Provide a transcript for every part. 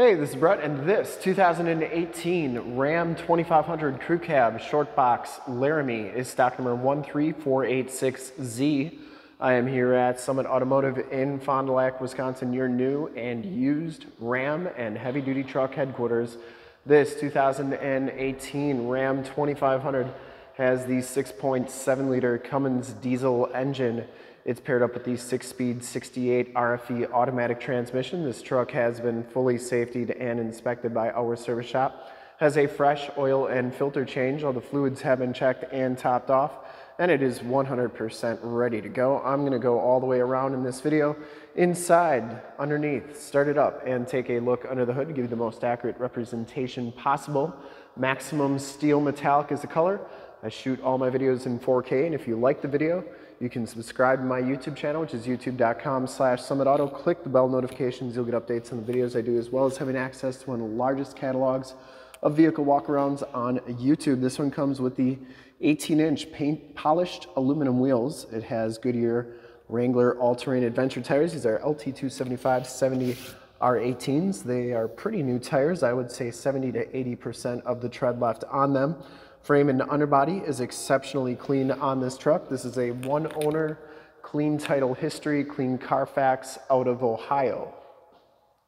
Hey, this is Brett, and this 2018 Ram 2500 Crew Cab Short Box Laramie is stock number 13486Z. I am here at Summit Automotive in Fond du Lac, Wisconsin, your new and used Ram and heavy duty truck headquarters. This 2018 Ram 2500 has the 6.7 liter Cummins diesel engine it's paired up with the six-speed 68 RFE automatic transmission. This truck has been fully safetied and inspected by our service shop. Has a fresh oil and filter change. All the fluids have been checked and topped off and it is 100% ready to go. I'm gonna go all the way around in this video, inside, underneath, start it up and take a look under the hood to give you the most accurate representation possible. Maximum steel metallic is the color. I shoot all my videos in 4K, and if you like the video, you can subscribe to my YouTube channel, which is youtube.com slash summitauto. Click the bell notifications. You'll get updates on the videos I do, as well as having access to one of the largest catalogs of vehicle walkarounds on YouTube. This one comes with the 18-inch paint polished aluminum wheels. It has Goodyear Wrangler all-terrain adventure tires. These are LT275 70 R18s. They are pretty new tires. I would say 70 to 80% of the tread left on them. Frame and underbody is exceptionally clean on this truck. This is a one owner, clean title history, clean Carfax out of Ohio.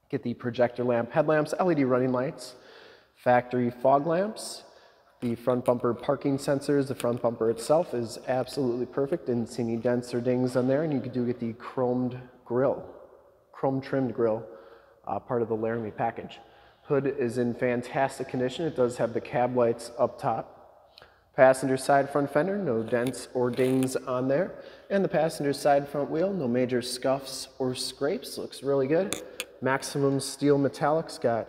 Get the projector lamp headlamps, LED running lights, factory fog lamps, the front bumper parking sensors. The front bumper itself is absolutely perfect. Didn't see any dents or dings on there. And you do get the chromed grill, chrome trimmed grill, uh, part of the Laramie package. Hood is in fantastic condition. It does have the cab lights up top. Passenger side front fender, no dents or dings on there. And the passenger side front wheel, no major scuffs or scrapes, looks really good. Maximum steel metallics, got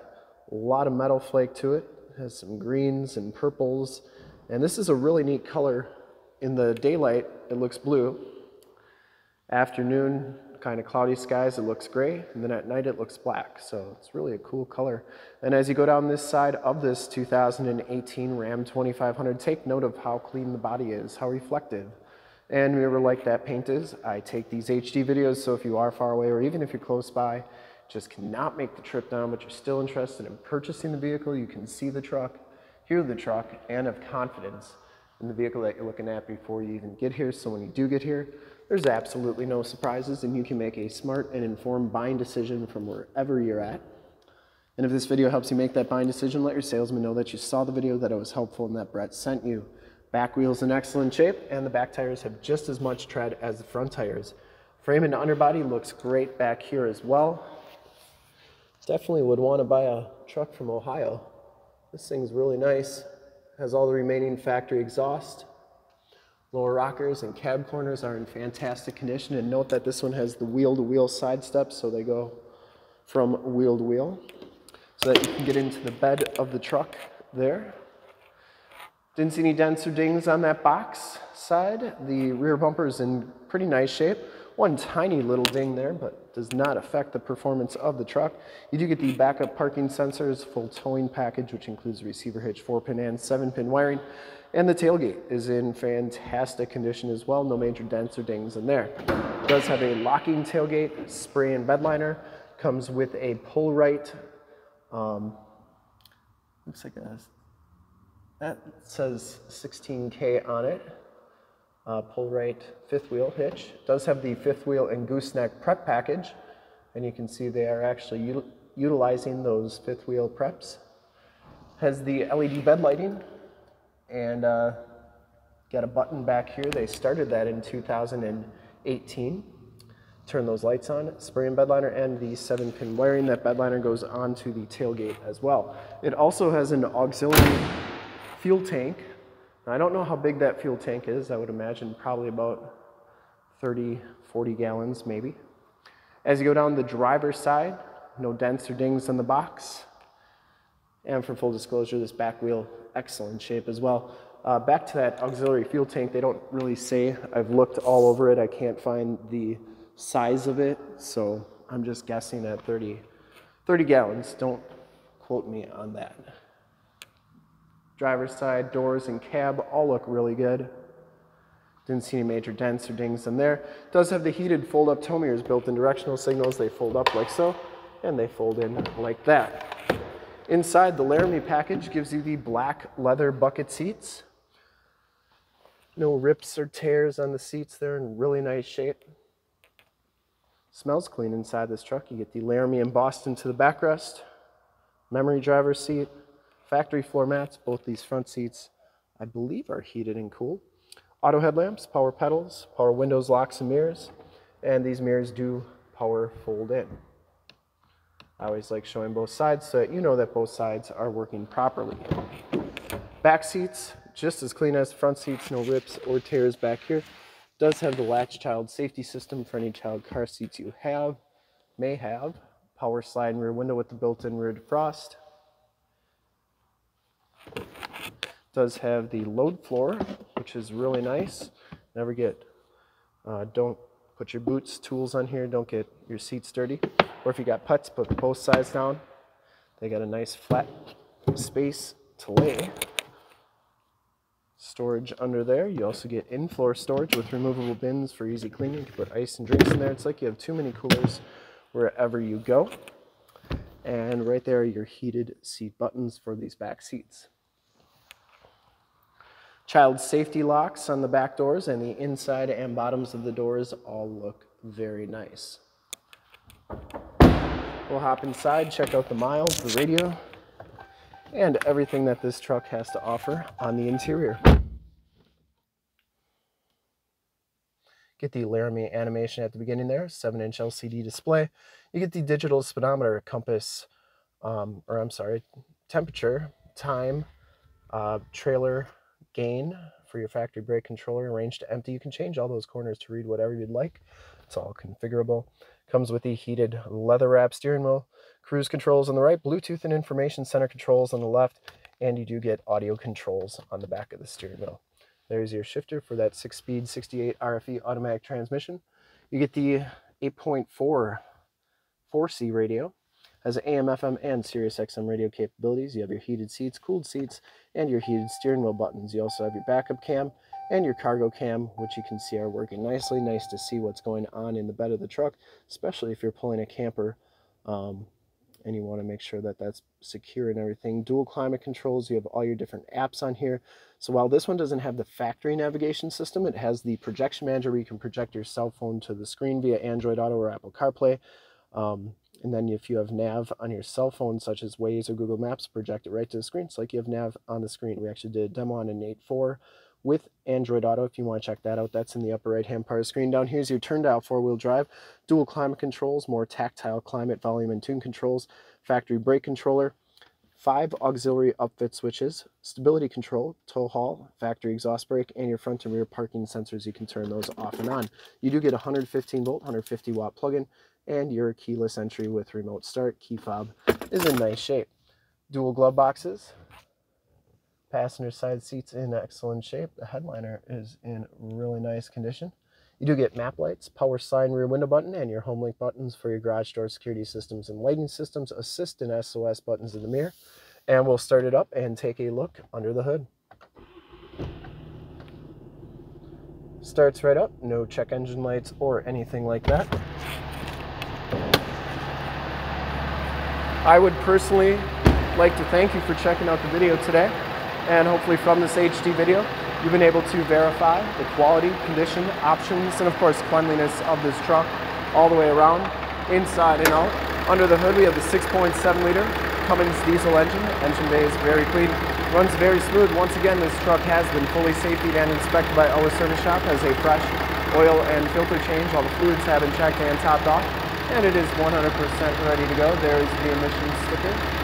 a lot of metal flake to it. Has some greens and purples. And this is a really neat color. In the daylight, it looks blue. Afternoon, kind of cloudy skies, it looks gray, and then at night it looks black. So it's really a cool color. And as you go down this side of this 2018 Ram 2500, take note of how clean the body is, how reflective. And we like that paint is, I take these HD videos, so if you are far away or even if you're close by, just cannot make the trip down, but you're still interested in purchasing the vehicle, you can see the truck, hear the truck, and have confidence in the vehicle that you're looking at before you even get here. So when you do get here, there's absolutely no surprises and you can make a smart and informed buying decision from wherever you're at. And if this video helps you make that buying decision, let your salesman know that you saw the video, that it was helpful, and that Brett sent you. Back wheels in excellent shape, and the back tires have just as much tread as the front tires. Frame and underbody looks great back here as well. Definitely would want to buy a truck from Ohio. This thing's really nice. Has all the remaining factory exhaust. Lower rockers and cab corners are in fantastic condition. And note that this one has the wheel-to-wheel side steps, so they go from wheel to wheel. So that you can get into the bed of the truck there. Didn't see any dents or dings on that box side. The rear bumper is in pretty nice shape. One tiny little ding there, but does not affect the performance of the truck. You do get the backup parking sensors, full towing package, which includes receiver hitch, 4-pin and 7-pin wiring. And the tailgate is in fantastic condition as well. No major dents or dings in there. It does have a locking tailgate, spray and bed liner. Comes with a Pull Rite. Um, looks like a, that says 16K on it. Uh, Pull Rite fifth wheel hitch. It does have the fifth wheel and gooseneck prep package. And you can see they are actually util utilizing those fifth wheel preps. Has the LED bed lighting and uh, got a button back here. They started that in 2018. Turn those lights on, spray and bedliner, and the seven pin wiring. That bedliner goes onto the tailgate as well. It also has an auxiliary fuel tank. Now, I don't know how big that fuel tank is. I would imagine probably about 30, 40 gallons maybe. As you go down the driver's side, no dents or dings on the box. And for full disclosure, this back wheel excellent shape as well. Uh, back to that auxiliary fuel tank, they don't really say. I've looked all over it. I can't find the size of it, so I'm just guessing at 30, 30 gallons. Don't quote me on that. Driver's side, doors, and cab all look really good. Didn't see any major dents or dings in there. Does have the heated fold-up tow mirrors built in directional signals. They fold up like so, and they fold in like that. Inside, the Laramie package gives you the black leather bucket seats. No rips or tears on the seats. They're in really nice shape. Smells clean inside this truck. You get the Laramie embossed into the backrest, memory driver seat, factory floor mats. Both these front seats, I believe, are heated and cooled. Auto headlamps, power pedals, power windows, locks, and mirrors. And these mirrors do power fold in. I always like showing both sides so that you know that both sides are working properly. Back seats, just as clean as front seats, no rips or tears back here. Does have the latch child safety system for any child car seats you have, may have. Power slide rear window with the built-in rear defrost. Does have the load floor, which is really nice. Never get, uh, don't put your boots, tools on here, don't get your seats dirty. Or if you got putts, put both sides down. They got a nice flat space to lay. Storage under there. You also get in-floor storage with removable bins for easy cleaning. You can put ice and drinks in there. It's like you have too many coolers wherever you go. And right there are your heated seat buttons for these back seats. Child safety locks on the back doors and the inside and bottoms of the doors all look very nice. We'll hop inside, check out the miles, the radio, and everything that this truck has to offer on the interior. Get the Laramie animation at the beginning there, 7-inch LCD display. You get the digital speedometer, compass, um, or I'm sorry, temperature, time, uh, trailer gain for your factory brake controller, range to empty. You can change all those corners to read whatever you'd like. It's all configurable. Comes with the heated leather wrap steering wheel, cruise controls on the right, Bluetooth and information center controls on the left, and you do get audio controls on the back of the steering wheel. There's your shifter for that six-speed 68 RFE automatic transmission. You get the 8.4 4C radio, has AM, FM, and Sirius XM radio capabilities. You have your heated seats, cooled seats, and your heated steering wheel buttons. You also have your backup cam and your cargo cam, which you can see are working nicely. Nice to see what's going on in the bed of the truck, especially if you're pulling a camper um, and you want to make sure that that's secure and everything. Dual climate controls, you have all your different apps on here. So while this one doesn't have the factory navigation system, it has the projection manager where you can project your cell phone to the screen via Android Auto or Apple CarPlay. Um, and then if you have nav on your cell phone, such as Waze or Google Maps, project it right to the screen. It's like you have nav on the screen. We actually did a demo on an 8.4 with Android Auto. If you want to check that out, that's in the upper right hand part of the screen. Down here is your turn dial four wheel drive, dual climate controls, more tactile climate, volume, and tune controls, factory brake controller, five auxiliary upfit switches, stability control, tow haul, factory exhaust brake, and your front and rear parking sensors. You can turn those off and on. You do get a 115 volt, 150 watt plug-in, and your keyless entry with remote start. Key fob is in nice shape. Dual glove boxes, Passenger side seats in excellent shape. The headliner is in really nice condition. You do get map lights, power slide rear window button, and your HomeLink buttons for your garage door security systems and lighting systems, assist and SOS buttons in the mirror. And we'll start it up and take a look under the hood. Starts right up, no check engine lights or anything like that. I would personally like to thank you for checking out the video today and hopefully from this HD video, you've been able to verify the quality, condition, options, and of course cleanliness of this truck all the way around, inside and out. Under the hood, we have the 6.7 liter Cummins diesel engine. Engine bay is very clean, runs very smooth. Once again, this truck has been fully safety and inspected by our service shop, has a fresh oil and filter change. All the fluids have been checked and topped off, and it is 100% ready to go. There is the emissions sticker.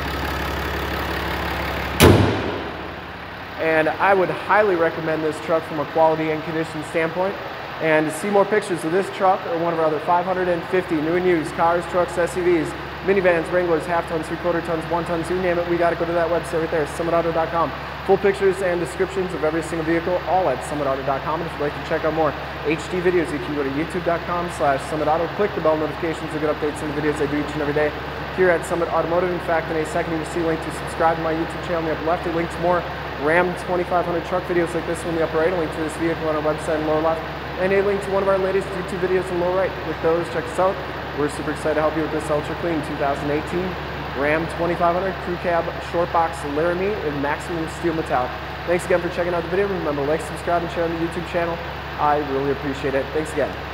and I would highly recommend this truck from a quality and condition standpoint. And to see more pictures of this truck or one of our other 550 new and used cars, trucks, SUVs, minivans, Wranglers, half tons, three quarter tons, one tons, you name it, we got to go to that website right there, summitauto.com. Full pictures and descriptions of every single vehicle, all at summitauto.com. And if you'd like to check out more HD videos, you can go to youtube.com slash summitauto. Click the bell notifications to get updates on the videos I do each and every day here at Summit Automotive. In fact, in a second, you will see a link to subscribe to my YouTube channel on the upper left. A link to more Ram 2500 truck videos like this one in the upper right, a link to this vehicle on our website in the lower left, and a link to one of our latest YouTube videos in the lower right. With those, check us out. We're super excited to help you with this ultra clean 2018 Ram 2500 Crew Cab Short Box Laramie in Maximum Steel Metallic. Thanks again for checking out the video. Remember, to like, subscribe, and share on the YouTube channel. I really appreciate it. Thanks again.